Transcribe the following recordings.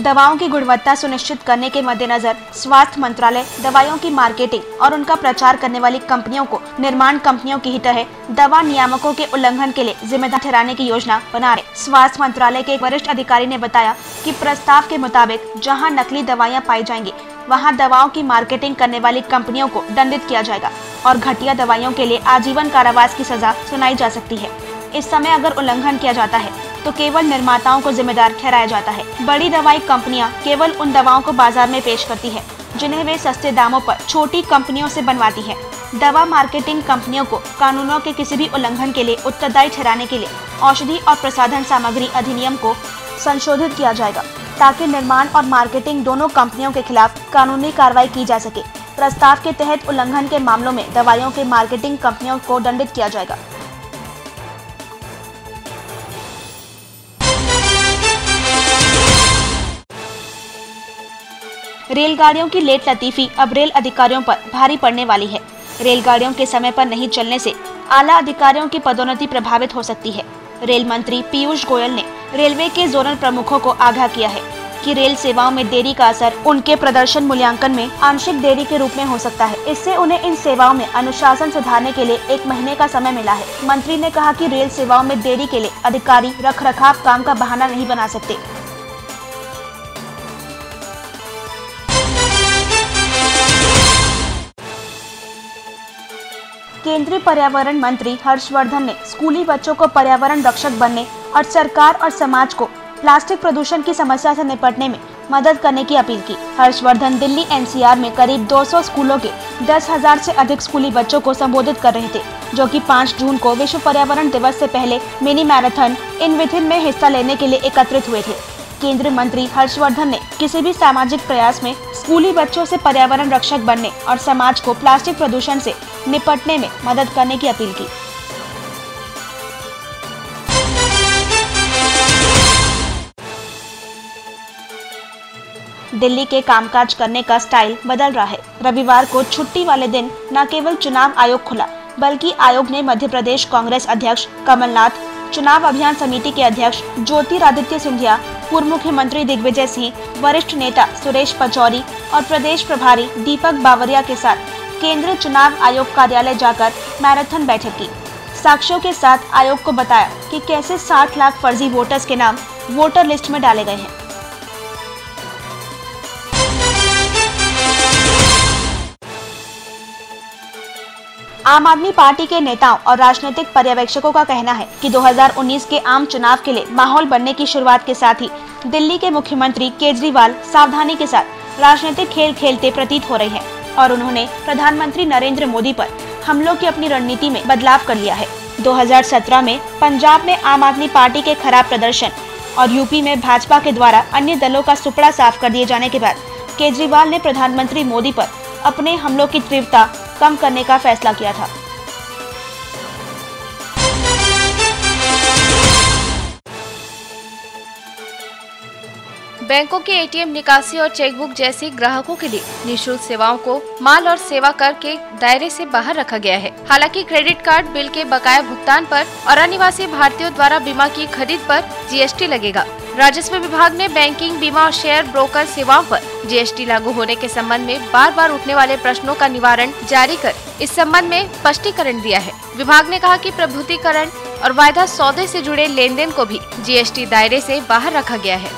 दवाओं की गुणवत्ता सुनिश्चित करने के मद्देनजर स्वास्थ्य मंत्रालय दवाइयों की मार्केटिंग और उनका प्रचार करने वाली कंपनियों को निर्माण कंपनियों की ही तरह दवा नियामकों के उल्लंघन के लिए जिम्मेदार ठहराने की योजना बना रहे। स्वास्थ्य मंत्रालय के एक वरिष्ठ अधिकारी ने बताया कि प्रस्ताव के मुताबिक जहाँ नकली दवाइयाँ पाई जाएँगी, वहाँ दवाओं की मार्केटिंग करने वाली कंपनियों को दंडित किया जाएगा और घटिया दवाइयों के लिए आजीवन कारावास की सजा सुनाई जा सकती है। इस समय अगर उल्लंघन किया जाता है तो केवल निर्माताओं को जिम्मेदार ठहराया जाता है। बड़ी दवाई कंपनियाँ केवल उन दवाओं को बाज़ार में पेश करती है, जिन्हें वे सस्ते दामों पर छोटी कंपनियों से बनवाती है। दवा मार्केटिंग कंपनियों को कानूनों के किसी भी उल्लंघन के लिए उत्तरदायी ठहराने के लिए औषधि और प्रसाधन सामग्री अधिनियम को संशोधित किया जाएगा, ताकि निर्माण और मार्केटिंग दोनों कंपनियों के खिलाफ कानूनी कार्रवाई की जा सके। प्रस्ताव के तहत उल्लंघन के मामलों में दवाइयों के मार्केटिंग कंपनियों को दंडित किया जाएगा। रेलगाड़ियों की लेट लतीफी अब रेल अधिकारियों पर भारी पड़ने वाली है। रेलगाड़ियों के समय पर नहीं चलने से आला अधिकारियों की पदोन्नति प्रभावित हो सकती है। रेल मंत्री पीयूष गोयल ने रेलवे के जोनल प्रमुखों को आगाह किया है कि रेल सेवाओं में देरी का असर उनके प्रदर्शन मूल्यांकन में आंशिक देरी के रूप में हो सकता है। इससे उन्हें इन सेवाओं में अनुशासन सुधारने के लिए एक महीने का समय मिला है। मंत्री ने कहा कि रेल सेवाओं में देरी के लिए अधिकारी रख रखाव काम का बहाना नहीं बना सकते। केंद्रीय पर्यावरण मंत्री हर्षवर्धन ने स्कूली बच्चों को पर्यावरण रक्षक बनने और सरकार और समाज को प्लास्टिक प्रदूषण की समस्या से निपटने में मदद करने की अपील की। हर्षवर्धन दिल्ली एनसीआर में करीब 200 स्कूलों के 10,000 से अधिक स्कूली बच्चों को संबोधित कर रहे थे जो कि 5 जून को विश्व पर्यावरण दिवस से पहले मिनी मैराथन इन विधिन में हिस्सा लेने के लिए एकत्रित हुए थे। केंद्रीय मंत्री हर्षवर्धन ने किसी भी सामाजिक प्रयास में स्कूली बच्चों से पर्यावरण रक्षक बनने और समाज को प्लास्टिक प्रदूषण से निपटने में मदद करने की अपील की। दिल्ली के कामकाज करने का स्टाइल बदल रहा है। रविवार को छुट्टी वाले दिन न केवल चुनाव आयोग खुला, बल्कि आयोग ने मध्य प्रदेश कांग्रेस अध्यक्ष कमलनाथ चुनाव अभियान समिति के अध्यक्ष ज्योतिरादित्य सिंधिया पूर्व मुख्यमंत्री दिग्विजय सिंह, वरिष्ठ नेता सुरेश पचौरी और प्रदेश प्रभारी दीपक बावरिया के साथ केंद्रीय चुनाव आयोग कार्यालय जाकर मैराथन बैठक की। साक्ष्यों के साथ आयोग को बताया कि कैसे 60 लाख फर्जी वोटर्स के नाम वोटर लिस्ट में डाले गए हैं। आम आदमी पार्टी के नेताओं और राजनीतिक पर्यवेक्षकों का कहना है कि 2019 के आम चुनाव के लिए माहौल बनने की शुरुआत के साथ ही दिल्ली के मुख्यमंत्री केजरीवाल सावधानी के साथ राजनीतिक खेल खेलते प्रतीत हो रहे हैं और उन्होंने प्रधानमंत्री नरेंद्र मोदी पर हमलों की अपनी रणनीति में बदलाव कर लिया है। 2017 में पंजाब में आम आदमी पार्टी के खराब प्रदर्शन और यूपी में भाजपा के द्वारा अन्य दलों का सुपड़ा साफ़ कर दिए जाने के बाद केजरीवाल ने प्रधानमंत्री मोदी पर अपने हमलों की तीव्रता कम करने का फैसला किया था। बैंकों के एटीएम निकासी और चेकबुक जैसी ग्राहकों के लिए निशुल्क सेवाओं को माल और सेवा कर के दायरे से बाहर रखा गया है। हालाँकि क्रेडिट कार्ड बिल के बकाया भुगतान पर और अनिवासी भारतीयों द्वारा बीमा की खरीद पर जीएसटी लगेगा। राजस्व विभाग ने बैंकिंग, बीमा और शेयर ब्रोकर सेवाओं पर जीएसटी लागू होने के संबंध में बार बार उठने वाले प्रश्नों का निवारण जारी कर इस संबंध में स्पष्टीकरण दिया है। विभाग ने कहा कि प्रभुतिकरण और वायदा सौदे से जुड़े लेन देन को भी जीएसटी दायरे से बाहर रखा गया है।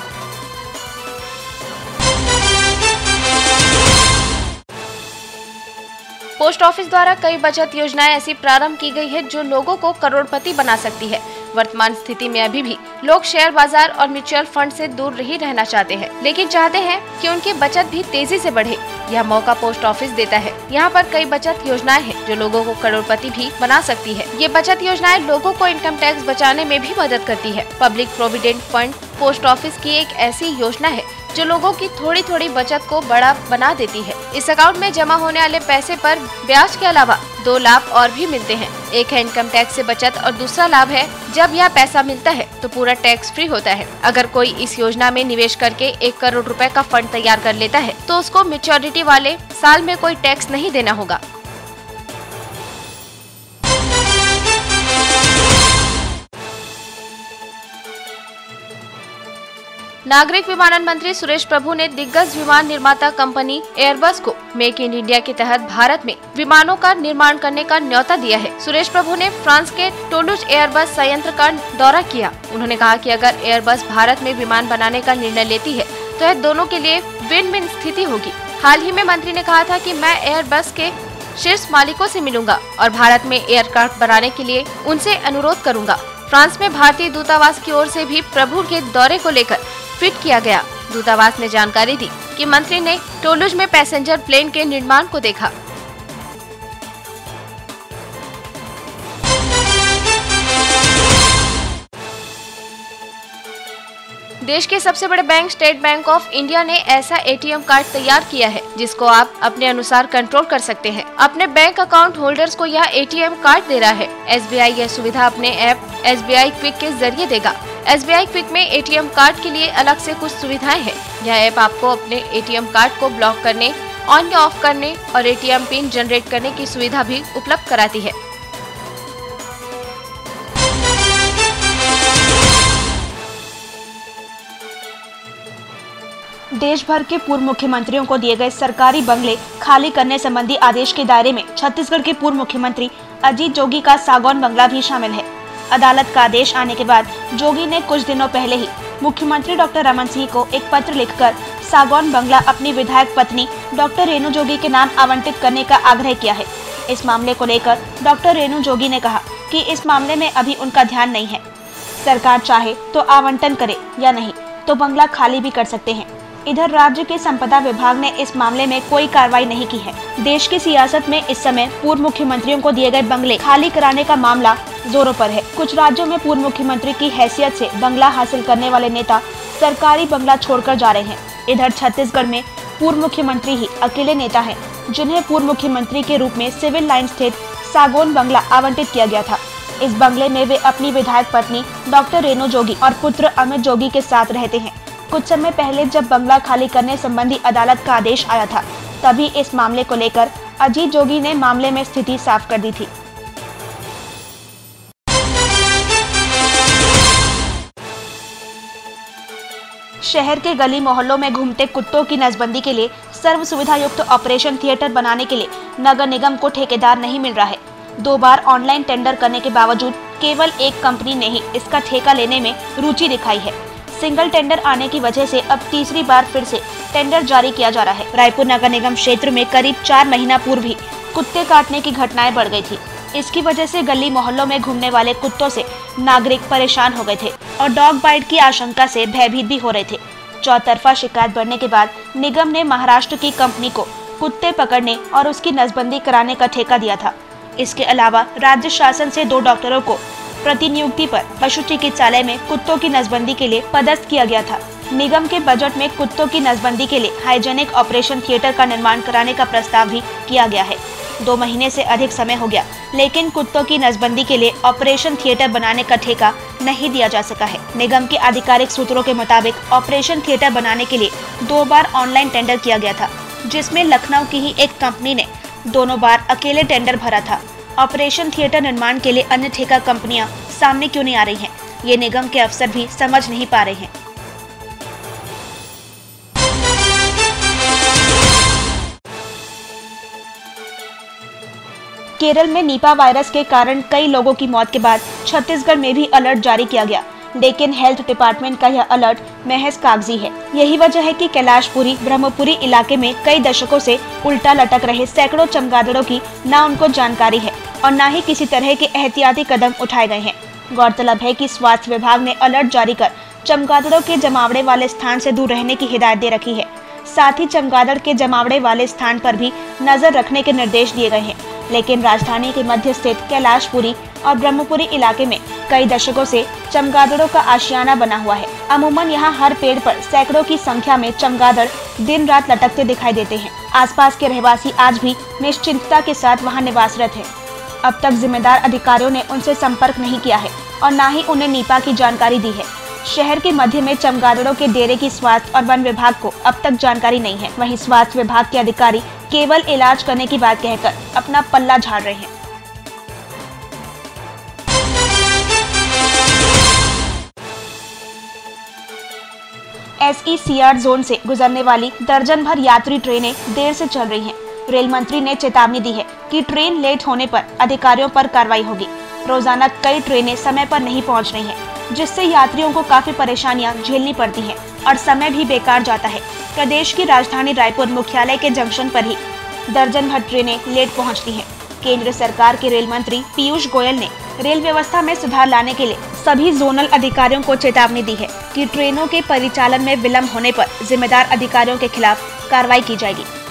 पोस्ट ऑफ़िस द्वारा कई बचत योजनाएँ ऐसी प्रारंभ की गई है जो लोगों को करोड़पति बना सकती है। वर्तमान स्थिति में अभी भी लोग शेयर बाज़ार और म्यूचुअल फंड से दूर ही रहना चाहते हैं, लेकिन चाहते हैं कि उनकी बचत भी तेज़ी से बढ़े। यह मौका पोस्ट ऑफ़िस देता है। यहाँ पर कई बचत योजनाएँ हैं जो लोगों को करोड़पति भी बना सकती है। ये बचत योजनाएँ लोगों को इनकम टैक्स बचाने में भी मदद करती है। Public provident fund post office की एक ऐसी योजना है जो लोगों की थोड़ी थोड़ी बचत को बड़ा बना देती है। इस अकाउंट में जमा होने वाले पैसे पर ब्याज के अलावा दो लाभ और भी मिलते हैं। एक है इनकम टैक्स से बचत और दूसरा लाभ है, जब यह पैसा मिलता है तो पूरा टैक्स फ्री होता है। अगर कोई इस योजना में निवेश करके एक करोड़ रुपए का फंड तैयार कर लेता है तो उसको मेच्योरिटी वाले साल में कोई टैक्स नहीं देना होगा। नागरिक विमानन मंत्री सुरेश प्रभु ने दिग्गज विमान निर्माता कंपनी एयरबस को मेक इन इंडिया के तहत भारत में विमानों का निर्माण करने का न्यौता दिया है। सुरेश प्रभु ने फ्रांस के टोलुज एयरबस संयंत्र का दौरा किया। उन्होंने कहा कि अगर एयरबस भारत में विमान बनाने का निर्णय लेती है तो यह दोनों के लिए विन विन स्थिति होगी। हाल ही में मंत्री ने कहा था की मैं एयरबस के शीर्ष मालिकों से मिलूँगा और भारत में एयरक्राफ्ट बनाने के लिए उनसे अनुरोध करूँगा। फ्रांस में भारतीय दूतावास की ओर से भी प्रभु के दौरे को लेकर ट्वीट किया गया। दूतावास ने जानकारी दी कि मंत्री ने टोलुज में पैसेंजर प्लेन के निर्माण को देखा। देश के सबसे बड़े bank, State Bank of India ने ऐसा एटीएम कार्ड तैयार किया है, जिसको आप अपने अनुसार कंट्रोल कर सकते हैं। अपने बैंक अकाउंट होल्डर्स को यह एटीएम कार्ड दे रहा है। एसबीआई यह सुविधा अपने ऐप एसबीआई क्विक के ज़रिए देगा। एसबीआई क्विक में एटीएम कार्ड के लिए अलग से कुछ सुविधाएँ हैं। यह ऐप आपको अपने एटीएम कार्ड को ब्लॉक करने, ऑन या ऑफ़ करने और एटीएम पिन जनरेट करने की सुविधा भी उपलब्ध कराती है। देश भर के पूर्व मुख्यमंत्रियों को दिए गए सरकारी बंगले खाली करने संबंधी आदेश के दायरे में छत्तीसगढ़ के पूर्व मुख्यमंत्री अजीत जोगी का सागौन बंगला भी शामिल है। अदालत का आदेश आने के बाद जोगी ने कुछ दिनों पहले ही मुख्यमंत्री डॉक्टर रमन सिंह को एक पत्र लिखकर सागौन बंगला अपनी विधायक पत्नी डॉक्टर रेणु जोगी के नाम आवंटित करने का आग्रह किया है। इस मामले को लेकर डॉक्टर रेणु जोगी ने कहा कि इस मामले में अभी उनका ध्यान नहीं है। सरकार चाहे तो आवंटन करे या नहीं तो बंगला खाली भी कर सकते हैं। इधर राज्य के संपदा विभाग ने इस मामले में कोई कार्रवाई नहीं की है। देश की सियासत में इस समय पूर्व मुख्यमंत्रियों को दिए गए बंगले खाली कराने का मामला जोरों पर है। कुछ राज्यों में पूर्व मुख्यमंत्री की हैसियत से बंगला हासिल करने वाले नेता सरकारी बंगला छोड़कर जा रहे हैं। इधर छत्तीसगढ़ में पूर्व मुख्यमंत्री ही अकेले नेता है, जिन्हें पूर्व मुख्यमंत्री के रूप में सिविल लाइन स्थित सागोन बंगला आवंटित किया गया था। इस बंगले में वे अपनी विधायक पत्नी डॉक्टर रेणु जोगी और पुत्र अमित जोगी के साथ रहते हैं। कुछ समय पहले जब बंगला खाली करने संबंधी अदालत का आदेश आया था, तभी इस मामले को लेकर अजीत जोगी ने मामले में स्थिति साफ़ कर दी थी। शहर के गली मोहल्लों में घूमते कुत्तों की नजबंदी के लिए सर्व सुविधा युक्त ऑपरेशन थिएटर बनाने के लिए नगर निगम को ठेकेदार नहीं मिल रहा है। दो बार ऑनलाइन टेंडर करने के बावजूद केवल एक कंपनी ने ही इसका ठेका लेने में रुचि दिखाई है। सिंगल टेंडर आने की वजह से अब तीसरी बार फिर से टेंडर जारी किया जा रहा है। रायपुर नगर निगम क्षेत्र में करीब चार महीना पूर्व ही कुत्ते काटने की घटनाएँ बढ़ गई थी। इसकी वजह से गली मोहल्लों में घूमने वाले कुत्तों से नागरिक परेशान हो गए थे और डॉग बाइट की आशंका से भयभीत भी हो रहे थे। चौतरफा शिकायत बढ़ने के बाद निगम ने महाराष्ट्र की कंपनी को कुत्ते पकड़ने और उसकी नसबंदी कराने का ठेका दिया था। इसके अलावा राज्य शासन से दो डॉक्टरों को प्रतिनियुक्ति पर पशु चिकित्सालय में कुत्तों की नसबंदी के लिए पदस्थ किया गया था। निगम के बजट में कुत्तों की नसबंदी के लिए हाइजेनिक ऑपरेशन थिएटर का निर्माण कराने का प्रस्ताव भी किया गया है। दो महीने से अधिक समय हो गया, लेकिन कुत्तों की नसबंदी के लिए ऑपरेशन थिएटर बनाने का ठेका नहीं दिया जा सका है। निगम के आधिकारिक सूत्रों के मुताबिक ऑपरेशन थिएटर बनाने के लिए दो बार ऑनलाइन टेंडर किया गया था, जिसमें लखनऊ की ही एक कंपनी ने दोनों बार अकेले टेंडर भरा था। ऑपरेशन थिएटर निर्माण के लिए अन्य ठेका कंपनियाँ सामने क्यों नहीं आ रही हैं? ये निगम के अफसर भी समझ नहीं पा रहे हैं। केरल में नीपा वायरस के कारण कई लोगों की मौत के बाद छत्तीसगढ़ में भी अलर्ट जारी किया गया। लेकिन हेल्थ डिपार्टमेंट का यह अलर्ट महज कागज़ी है। यही वजह है कि कैलाशपुरी, ब्रह्मपुरी इलाके में कई दशकों से उल्टा लटक रहे सैकड़ों चमगादड़ों की न उनको जानकारी है और न ही किसी तरह के एहतियाती कदम उठाए गए हैं। गौरतलब है कि स्वास्थ्य विभाग ने अलर्ट जारी कर चमगादड़ों के जमावड़े वाले स्थान से दूर रहने की हिदायत दे रखी है। साथ ही चमगादड़ के जमावड़े वाले स्थान पर भी नज़र रखने के निर्देश दिए गए हैं। लेकिन राजधानी के मध्य स्थित कैलाशपुरी और ब्रह्मपुरी इलाके में कई दशकों से चमगादड़ों का आशियाना बना हुआ है। अमूमन यहाँ हर पेड़ पर सैकड़ों की संख्या में चमगादड़ दिन रात लटकते दिखाई देते हैं। आसपास के रहवासी आज भी निश्चिंतता के साथ वहाँ निवासरत है। अब तक जिम्मेदार अधिकारियों ने उनसे संपर्क नहीं किया है और न ही उन्हें नीपा की जानकारी दी है। शहर के मध्य में चमगादड़ों के डेरे की स्वास्थ्य और वन विभाग को अब तक जानकारी नहीं है। वहीं स्वास्थ्य विभाग के अधिकारी केवल इलाज करने की बात कहकर अपना पल्ला झाड़ रहे हैं। एस जोन से गुजरने वाली दर्जन भर यात्री ट्रेनें देर से चल रही हैं। रेल मंत्री ने चेतावनी दी है कि ट्रेन लेट होने पर अधिकारियों पर कार्रवाई होगी रोज़ाना कई ट्रेनें समय पर नहीं पहुँच रही हैं, जिससे यात्रियों को काफ़ी परेशानियाँ झेलनी पड़ती हैं और समय भी बेकार जाता है प्रदेश की राजधानी रायपुर मुख्यालय के जंक्शन पर ही दर्जन भर ट्रेनें लेट पहुँचती हैं। केंद्र सरकार के रेल मंत्री पीयूष गोयल ने रेल व्यवस्था में सुधार लाने के लिए सभी जोनल अधिकारियों को चेतावनी दी है कि ट्रेनों के परिचालन में विलम्ब होने पर जिम्मेदार अधिकारियों के खिलाफ कार्रवाई की जाएगी।